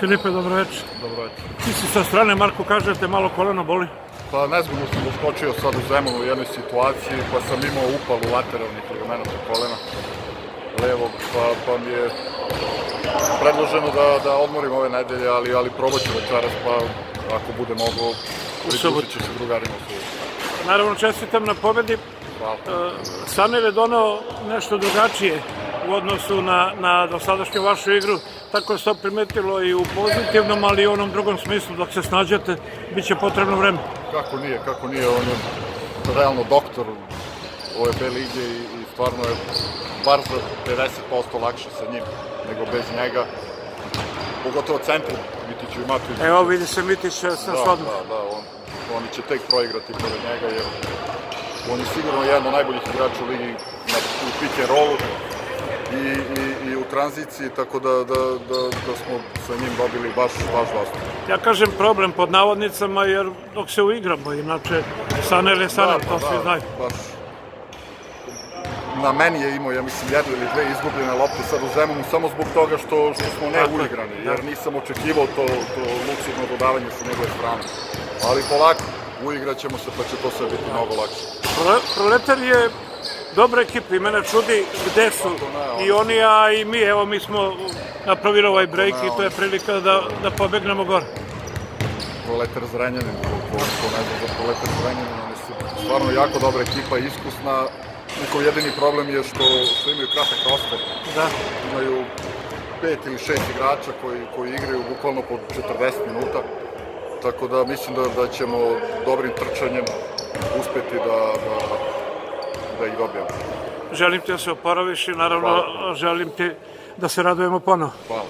Filipe, dobro večer. Dobro večer. Ti si sa strane, Marko, kažete, malo koleno boli. Pa nezgodno sam uskočio sad u Zemunu u jednoj situaciji, pa sam imao upalu lateralnih ligamenata kolena levog, pa, pa mi je predloženo da, da odmorim ove nedelje, ali, ali probat ću večeras, pa ako bude mogo, pridružit ću se drugarima u subotu. Naravno, čestitam na pobedi. Hvala. Sanir je donao nešto drugačije u odnosu na, na dosadašnju vašu igru, tako se to primetilo i u pozitivnom, ali i u onom drugom smislu, dok se snađete, bit će potrebno vreme. Kako nije, kako nije, on je realno doktor ove B lige i, i stvarno je bar za 50% lakše sa njim nego bez njega. Pogotovo centru, Mitiću i Matović. Evo, vidi se Mitić sa Da, shodom. da, da, on, oni će tek proigrati pored njega, jer on je sigurno jedan od najboljih igrača u ligi na, u pick and rollu tranziciji, tako da, da, da, da smo sa njim dobili baš, baš dosta. Ja kažem problem pod navodnicama, jer dok se uigramo, inače Saner je Saner, to svi znaju. Baš. Na meni je imao, ja mislim, jednu ili dve izgubljene lopte sad u Zemunu, samo zbog toga što, što smo ne uigrani, da. jer nisam očekivao to, to luksuzno dodavanje sa njegove strane. Ali polako, uigraćemo se pa će to sve biti mnogo lakše. Prole- Proletar je dobra ekipa i mene čudi gde su i oni, a i mi. Evo, mi smo napravili ovaj break i to je prilika da, da pobegnemo gore. Proletar Zrenjanin, ko, ko, ne zna za Proletar Zrenjanin, oni su stvarno jako dobra ekipa, iskusna. Njihov jedini problem je što, što imaju kratak roster. Da. Imaju pet ili šest igrača koji, koji igraju bukvalno po 40 minuta. Tako da mislim da, da ćemo dobrim trčanjem uspeti da, da, da ih dobijemo. Želim ti da se oporaviš i naravno želim ti da se radujemo ponovo. Hvala.